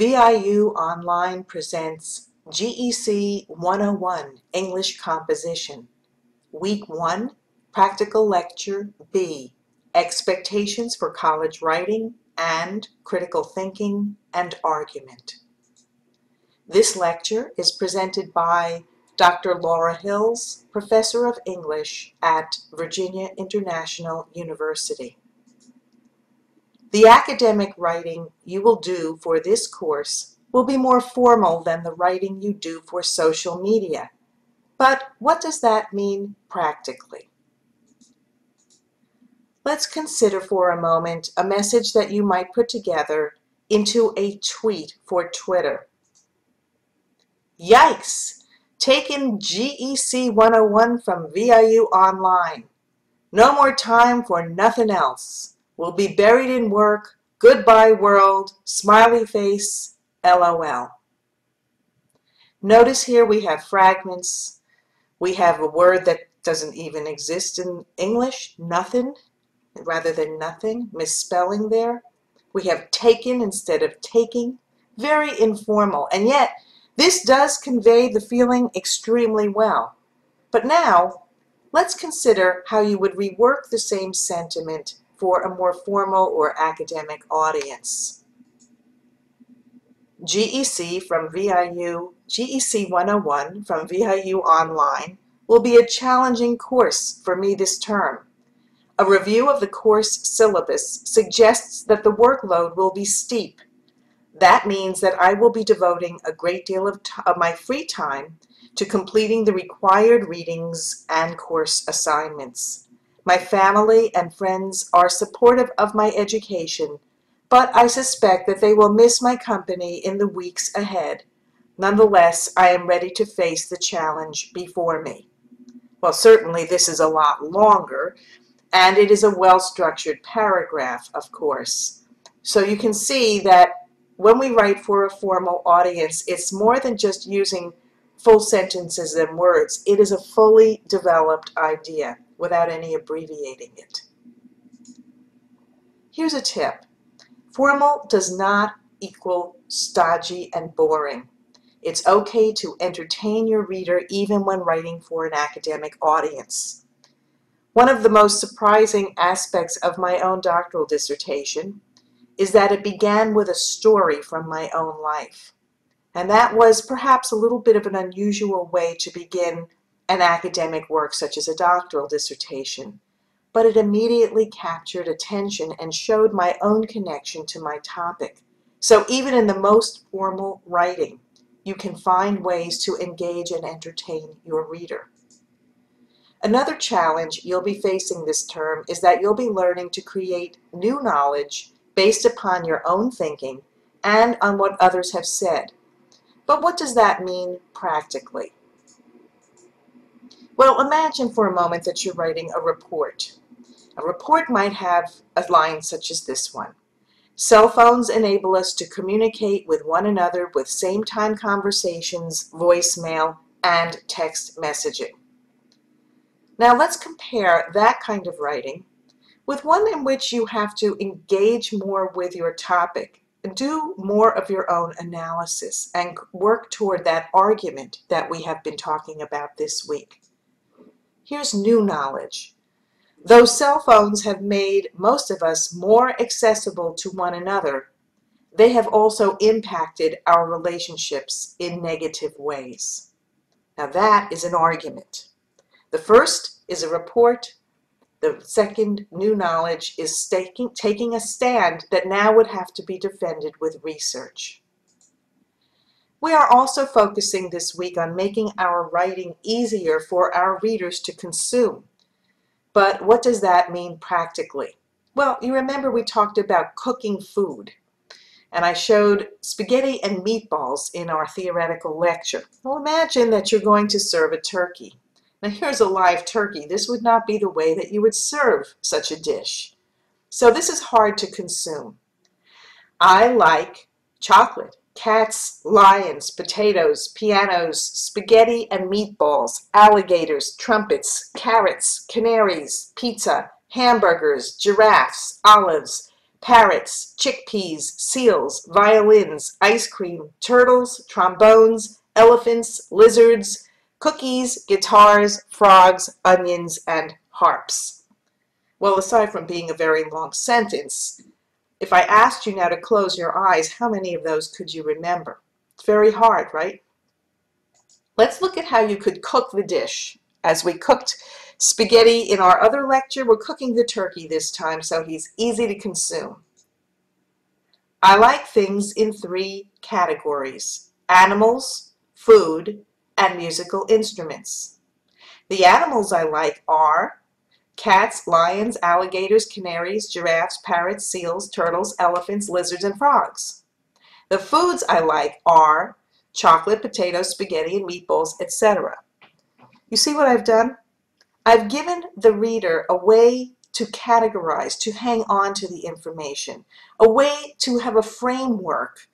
VIU Online presents GEC 101 English Composition, Week 1, Practical Lecture B, Expectations for College Writing and Critical Thinking and Argument. This lecture is presented by Dr. Laura Hills, Professor of English at Virginia International University. The academic writing you will do for this course will be more formal than the writing you do for social media. But what does that mean practically? Let's consider for a moment a message that you might put together into a tweet for Twitter. Yikes! Taking GEC 101 from VIU Online. No more time for nothing else will be buried in work, goodbye world, smiley face, LOL. Notice here we have fragments. We have a word that doesn't even exist in English, nothing, rather than nothing, misspelling there. We have taken instead of taking. Very informal, and yet this does convey the feeling extremely well. But now, let's consider how you would rework the same sentiment for a more formal or academic audience. GEC from VIU, GEC 101 from VIU Online will be a challenging course for me this term. A review of the course syllabus suggests that the workload will be steep. That means that I will be devoting a great deal of, of my free time to completing the required readings and course assignments. My family and friends are supportive of my education, but I suspect that they will miss my company in the weeks ahead. Nonetheless, I am ready to face the challenge before me. Well, certainly this is a lot longer, and it is a well-structured paragraph, of course. So you can see that when we write for a formal audience, it's more than just using full sentences and words. It is a fully developed idea without any abbreviating it. Here's a tip. Formal does not equal stodgy and boring. It's okay to entertain your reader even when writing for an academic audience. One of the most surprising aspects of my own doctoral dissertation is that it began with a story from my own life. And that was perhaps a little bit of an unusual way to begin an academic work such as a doctoral dissertation, but it immediately captured attention and showed my own connection to my topic. So even in the most formal writing, you can find ways to engage and entertain your reader. Another challenge you'll be facing this term is that you'll be learning to create new knowledge based upon your own thinking and on what others have said. But what does that mean practically? Well, imagine for a moment that you're writing a report. A report might have a line such as this one. Cell phones enable us to communicate with one another with same-time conversations, voicemail, and text messaging. Now let's compare that kind of writing with one in which you have to engage more with your topic, do more of your own analysis, and work toward that argument that we have been talking about this week. Here's new knowledge. Though cell phones have made most of us more accessible to one another, they have also impacted our relationships in negative ways. Now that is an argument. The first is a report. The second, new knowledge, is taking, taking a stand that now would have to be defended with research. We are also focusing this week on making our writing easier for our readers to consume. But what does that mean practically? Well, you remember we talked about cooking food, and I showed spaghetti and meatballs in our theoretical lecture. Well, imagine that you're going to serve a turkey. Now here's a live turkey. This would not be the way that you would serve such a dish. So this is hard to consume. I like chocolate cats, lions, potatoes, pianos, spaghetti and meatballs, alligators, trumpets, carrots, canaries, pizza, hamburgers, giraffes, olives, parrots, chickpeas, seals, violins, ice cream, turtles, trombones, elephants, lizards, cookies, guitars, frogs, onions, and harps. Well, aside from being a very long sentence, if I asked you now to close your eyes, how many of those could you remember? It's very hard, right? Let's look at how you could cook the dish. As we cooked spaghetti in our other lecture, we're cooking the turkey this time so he's easy to consume. I like things in three categories. Animals, food, and musical instruments. The animals I like are cats, lions, alligators, canaries, giraffes, parrots, seals, turtles, elephants, lizards, and frogs. The foods I like are chocolate, potatoes, spaghetti, and meatballs, etc. You see what I've done? I've given the reader a way to categorize, to hang on to the information, a way to have a framework.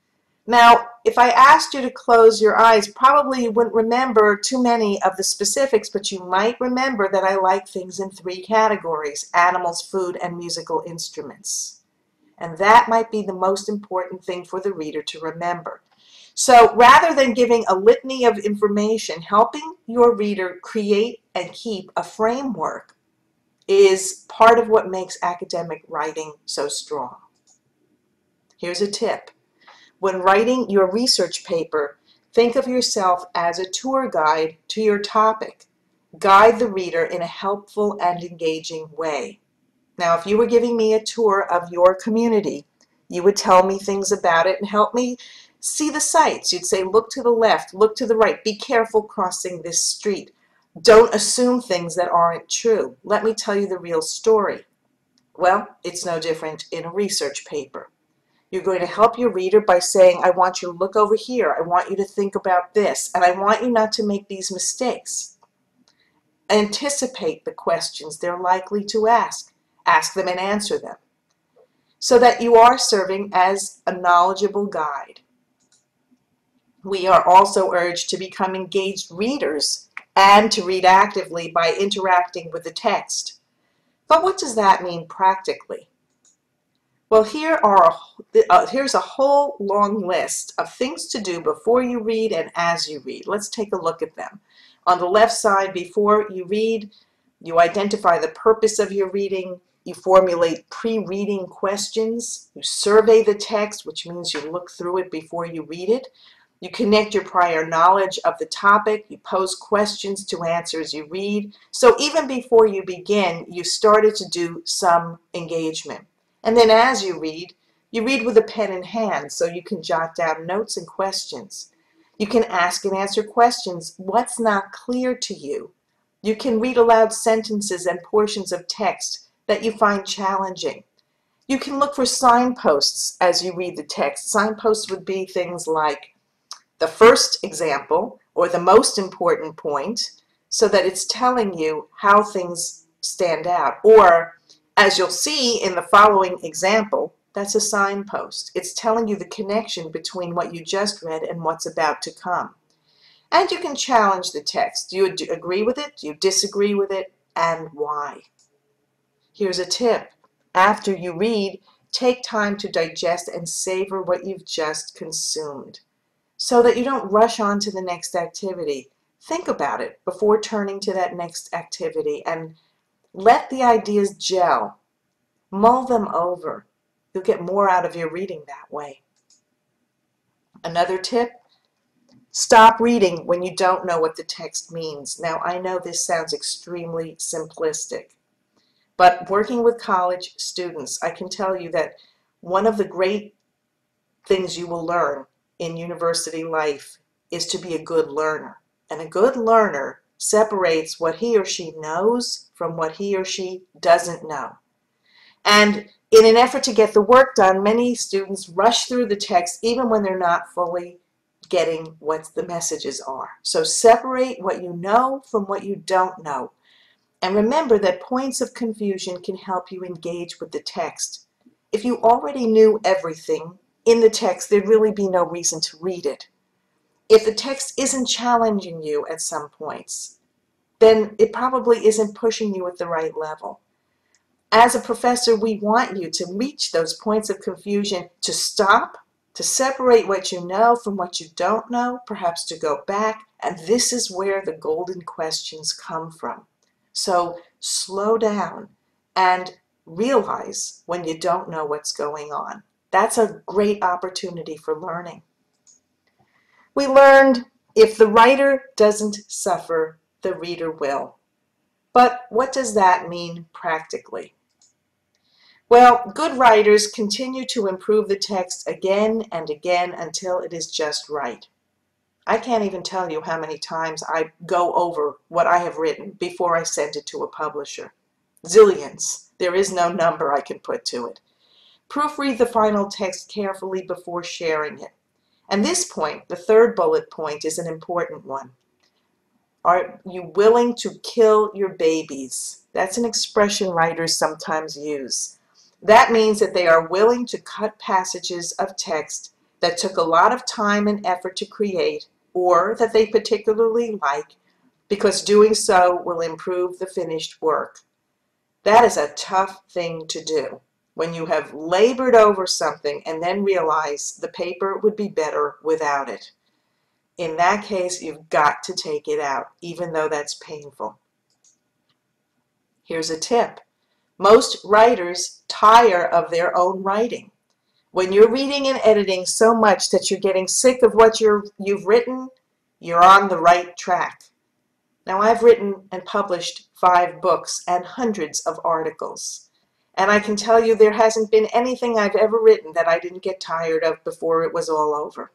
Now, if I asked you to close your eyes, probably you wouldn't remember too many of the specifics, but you might remember that I like things in three categories, animals, food, and musical instruments. And that might be the most important thing for the reader to remember. So rather than giving a litany of information, helping your reader create and keep a framework is part of what makes academic writing so strong. Here's a tip. When writing your research paper, think of yourself as a tour guide to your topic. Guide the reader in a helpful and engaging way. Now, if you were giving me a tour of your community, you would tell me things about it and help me See the sights. You'd say, look to the left, look to the right. Be careful crossing this street. Don't assume things that aren't true. Let me tell you the real story. Well, it's no different in a research paper. You're going to help your reader by saying, I want you to look over here. I want you to think about this. And I want you not to make these mistakes. Anticipate the questions they're likely to ask. Ask them and answer them. So that you are serving as a knowledgeable guide we are also urged to become engaged readers and to read actively by interacting with the text. But what does that mean practically? Well, here are a, uh, here's a whole long list of things to do before you read and as you read. Let's take a look at them. On the left side, before you read, you identify the purpose of your reading, you formulate pre-reading questions, you survey the text, which means you look through it before you read it, you connect your prior knowledge of the topic. You pose questions to answer as you read. So even before you begin, you started to do some engagement. And then as you read, you read with a pen in hand so you can jot down notes and questions. You can ask and answer questions. What's not clear to you? You can read aloud sentences and portions of text that you find challenging. You can look for signposts as you read the text. Signposts would be things like the first example or the most important point so that it's telling you how things stand out. Or, as you'll see in the following example, that's a signpost. It's telling you the connection between what you just read and what's about to come. And you can challenge the text. Do you agree with it? Do you disagree with it? And why? Here's a tip. After you read, take time to digest and savor what you've just consumed so that you don't rush on to the next activity. Think about it before turning to that next activity and let the ideas gel. Mull them over. You'll get more out of your reading that way. Another tip, stop reading when you don't know what the text means. Now, I know this sounds extremely simplistic, but working with college students, I can tell you that one of the great things you will learn in university life is to be a good learner. And a good learner separates what he or she knows from what he or she doesn't know. And in an effort to get the work done, many students rush through the text even when they're not fully getting what the messages are. So separate what you know from what you don't know. And remember that points of confusion can help you engage with the text. If you already knew everything, in the text, there'd really be no reason to read it. If the text isn't challenging you at some points, then it probably isn't pushing you at the right level. As a professor, we want you to reach those points of confusion, to stop, to separate what you know from what you don't know, perhaps to go back, and this is where the golden questions come from. So slow down and realize when you don't know what's going on. That's a great opportunity for learning. We learned if the writer doesn't suffer, the reader will. But what does that mean practically? Well, good writers continue to improve the text again and again until it is just right. I can't even tell you how many times I go over what I have written before I send it to a publisher. Zillions. There is no number I can put to it. Proofread the final text carefully before sharing it. And this point, the third bullet point, is an important one. Are you willing to kill your babies? That's an expression writers sometimes use. That means that they are willing to cut passages of text that took a lot of time and effort to create or that they particularly like because doing so will improve the finished work. That is a tough thing to do when you have labored over something and then realize the paper would be better without it. In that case, you've got to take it out, even though that's painful. Here's a tip. Most writers tire of their own writing. When you're reading and editing so much that you're getting sick of what you're, you've written, you're on the right track. Now, I've written and published five books and hundreds of articles. And I can tell you there hasn't been anything I've ever written that I didn't get tired of before it was all over.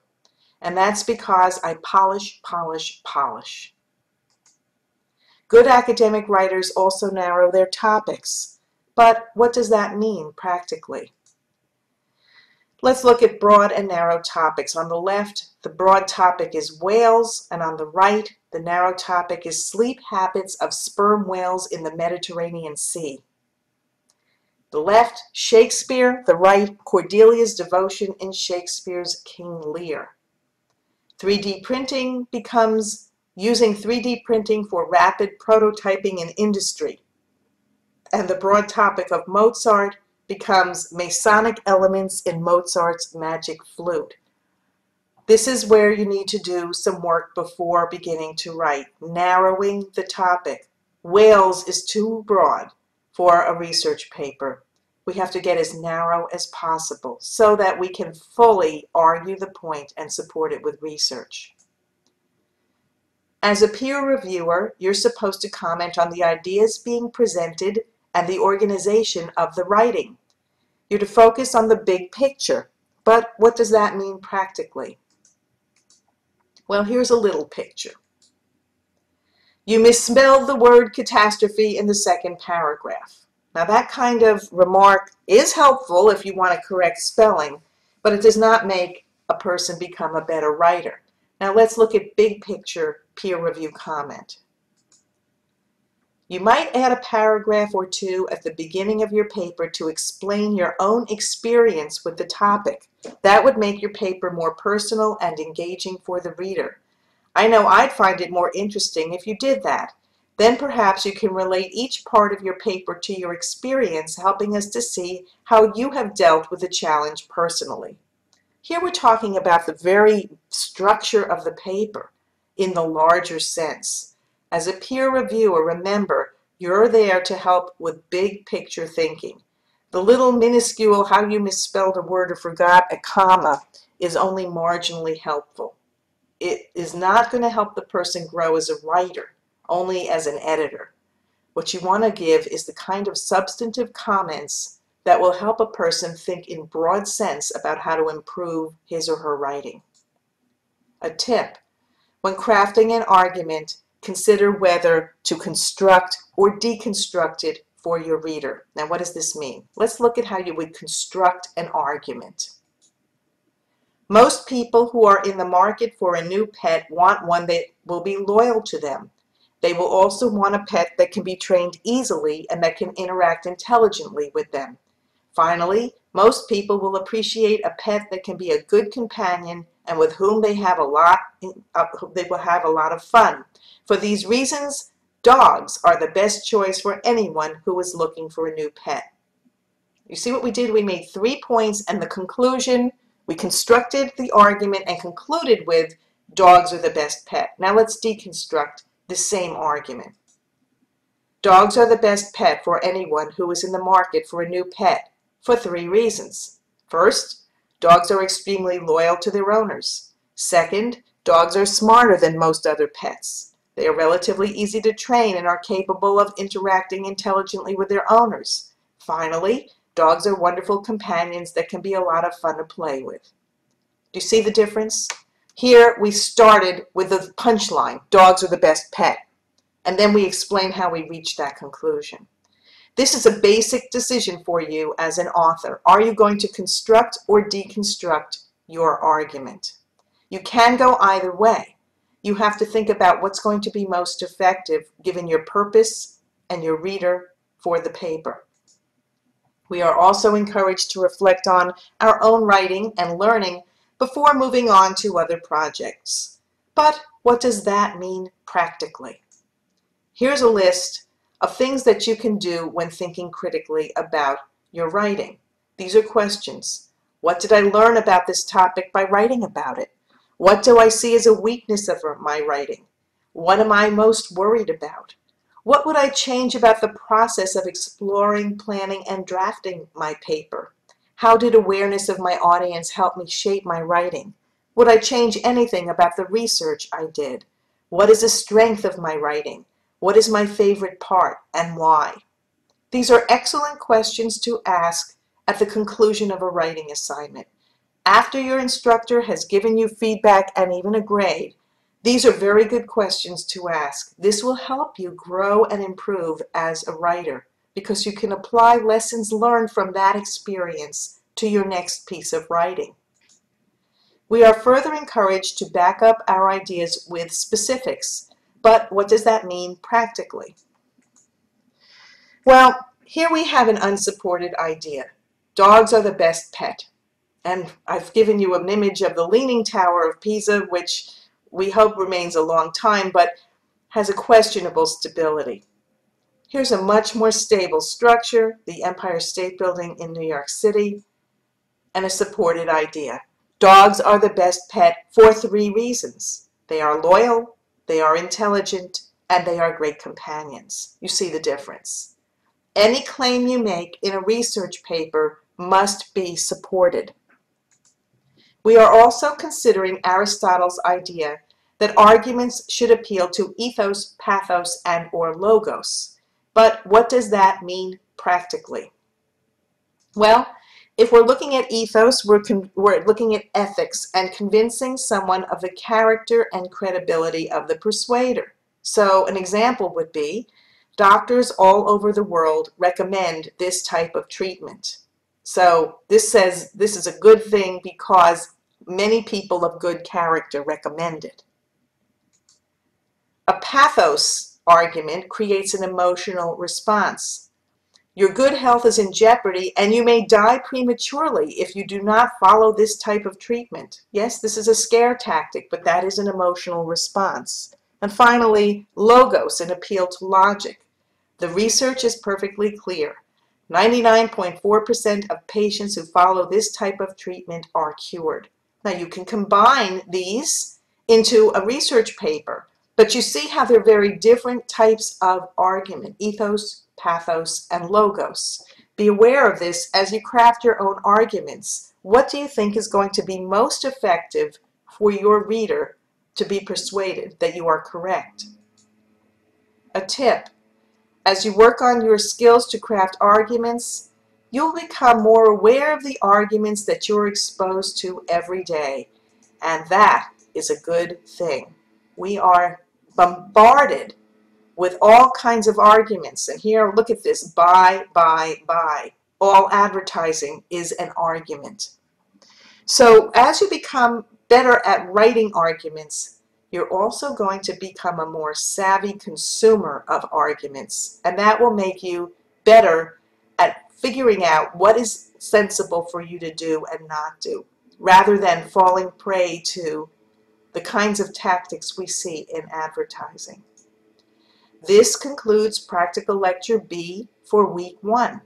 And that's because I polish, polish, polish. Good academic writers also narrow their topics. But what does that mean practically? Let's look at broad and narrow topics. On the left, the broad topic is whales, and on the right, the narrow topic is sleep habits of sperm whales in the Mediterranean Sea. The left, Shakespeare, the right, Cordelia's devotion in Shakespeare's King Lear. 3D printing becomes using 3D printing for rapid prototyping in industry. And the broad topic of Mozart becomes Masonic elements in Mozart's magic flute. This is where you need to do some work before beginning to write, narrowing the topic. Whales is too broad for a research paper. We have to get as narrow as possible so that we can fully argue the point and support it with research. As a peer reviewer, you're supposed to comment on the ideas being presented and the organization of the writing. You're to focus on the big picture. But what does that mean practically? Well, here's a little picture. You misspelled the word catastrophe in the second paragraph. Now that kind of remark is helpful if you want to correct spelling, but it does not make a person become a better writer. Now let's look at big picture peer review comment. You might add a paragraph or two at the beginning of your paper to explain your own experience with the topic. That would make your paper more personal and engaging for the reader. I know I'd find it more interesting if you did that. Then perhaps you can relate each part of your paper to your experience, helping us to see how you have dealt with the challenge personally. Here we're talking about the very structure of the paper in the larger sense. As a peer reviewer, remember, you're there to help with big picture thinking. The little minuscule how you misspelled a word or forgot a comma is only marginally helpful. It is not going to help the person grow as a writer, only as an editor. What you want to give is the kind of substantive comments that will help a person think in broad sense about how to improve his or her writing. A tip, when crafting an argument, consider whether to construct or deconstruct it for your reader. Now, what does this mean? Let's look at how you would construct an argument. Most people who are in the market for a new pet want one that will be loyal to them. They will also want a pet that can be trained easily and that can interact intelligently with them. Finally, most people will appreciate a pet that can be a good companion and with whom they have a lot uh, they will have a lot of fun. For these reasons, Dogs are the best choice for anyone who is looking for a new pet. You see what we did? We made three points and the conclusion, we constructed the argument and concluded with dogs are the best pet. Now let's deconstruct the same argument. Dogs are the best pet for anyone who is in the market for a new pet for three reasons. First, dogs are extremely loyal to their owners. Second, dogs are smarter than most other pets. They are relatively easy to train and are capable of interacting intelligently with their owners. Finally, dogs are wonderful companions that can be a lot of fun to play with. Do you see the difference? Here we started with the punchline, dogs are the best pet. And then we explain how we reached that conclusion. This is a basic decision for you as an author. Are you going to construct or deconstruct your argument? You can go either way you have to think about what's going to be most effective given your purpose and your reader for the paper. We are also encouraged to reflect on our own writing and learning before moving on to other projects. But what does that mean practically? Here's a list of things that you can do when thinking critically about your writing. These are questions. What did I learn about this topic by writing about it? What do I see as a weakness of my writing? What am I most worried about? What would I change about the process of exploring, planning, and drafting my paper? How did awareness of my audience help me shape my writing? Would I change anything about the research I did? What is the strength of my writing? What is my favorite part and why? These are excellent questions to ask at the conclusion of a writing assignment after your instructor has given you feedback and even a grade, these are very good questions to ask. This will help you grow and improve as a writer because you can apply lessons learned from that experience to your next piece of writing. We are further encouraged to back up our ideas with specifics, but what does that mean practically? Well, here we have an unsupported idea. Dogs are the best pet. And I've given you an image of the Leaning Tower of Pisa, which we hope remains a long time, but has a questionable stability. Here's a much more stable structure, the Empire State Building in New York City, and a supported idea. Dogs are the best pet for three reasons. They are loyal, they are intelligent, and they are great companions. You see the difference. Any claim you make in a research paper must be supported. We are also considering Aristotle's idea that arguments should appeal to ethos, pathos, and or logos. But what does that mean practically? Well, if we're looking at ethos, we're, we're looking at ethics and convincing someone of the character and credibility of the persuader. So an example would be, doctors all over the world recommend this type of treatment. So this says this is a good thing because many people of good character recommend it. A pathos argument creates an emotional response. Your good health is in jeopardy and you may die prematurely if you do not follow this type of treatment. Yes, this is a scare tactic, but that is an emotional response. And finally, logos, an appeal to logic. The research is perfectly clear. 99.4% of patients who follow this type of treatment are cured. Now you can combine these into a research paper, but you see how they're very different types of argument, ethos, pathos, and logos. Be aware of this as you craft your own arguments. What do you think is going to be most effective for your reader to be persuaded that you are correct? A tip, as you work on your skills to craft arguments, you'll become more aware of the arguments that you're exposed to every day. And that is a good thing. We are bombarded with all kinds of arguments. And here, look at this, buy, buy, buy. All advertising is an argument. So as you become better at writing arguments, you're also going to become a more savvy consumer of arguments. And that will make you better at figuring out what is sensible for you to do and not do, rather than falling prey to the kinds of tactics we see in advertising. This concludes practical lecture B for week one.